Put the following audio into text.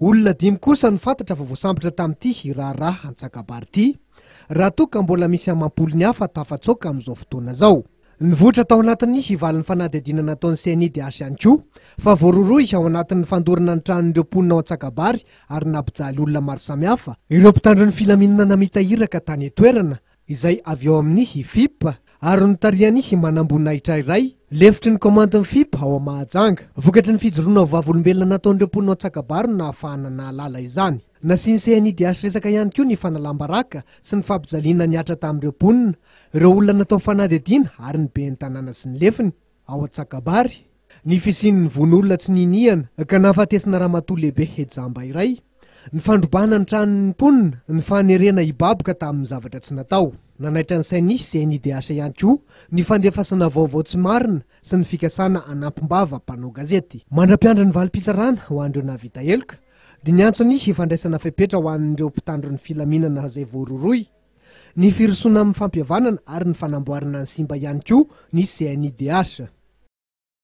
Olona dimy kosa no fantatra fa voasambotra tamin'ity raharaha antsakabary ity, raha toa ka mbola misy amam-polony hafa tafatsoaka amin'izao fotoana izao. Nivoitra tao anatin'ny hivalin'ny fanadihadiana nataon'ny CNIDH ihany koa fa voarohirohy ao anatin'ny fandorana ny tranon'ireo mponina ao Antsakabary ary nampijaly olona maro samihafa ireo mpitandro ny filaminana namita iraka tany an-toerana izay avy ao amin'ny Fip ary notarihan'ny manamboninahitra iray lefitry ny kaomandin'ny Fip ao Mahajanga. Vokatry ny fijoroana ho vavolombelona nataon'ireo mponina ao Antsakabaro no nahafahana nahalala izany. Nasian'ny CNIDH resaka ihany koa ny fanalam-baraka sy ny fampijaliana nihatra tamin'ireo mponina, ireo olona natao fanadihadiana ary ny ben'ny tanàna sy ny lefiny. Ao Antsakabary, ny fisian'ny vono olona tsy niniana ka nahafatesana ramatoa lehibe hejamba iray, ny fandrobana ny tranon'ny mponina, ny fanerena hibaboka tamin'ny zavatra tsy natao. Nanaitra ny sain'ny CNIDH ihany koa ny fandefasana vaovao tsy marina sy ny fikasana hanampim-bava mpanao gazety. Mandra-piandry ny valim-pitsarana ho an'ireo nahavita heloka, dia niantso ny fandraisana fepetra ho an'ireo mpitandro ny filaminana izay voarohirohy, Ny firosoana amin'ny fampihavanana ary ny fanamboarana ny simba ihany koa ny CNIDH.